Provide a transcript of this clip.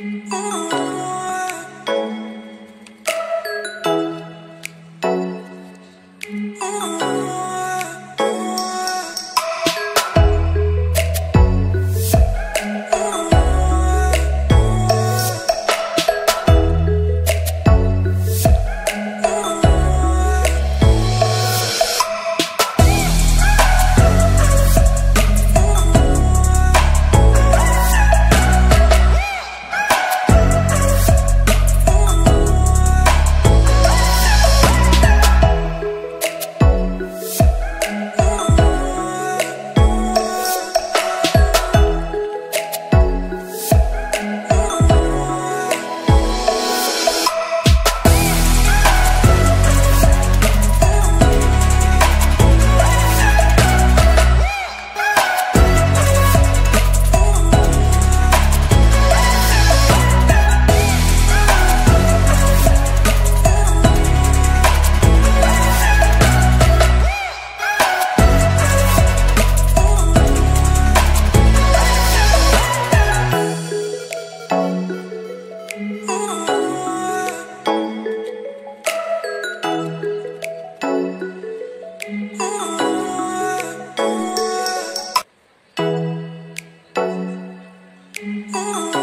Oh. Oh.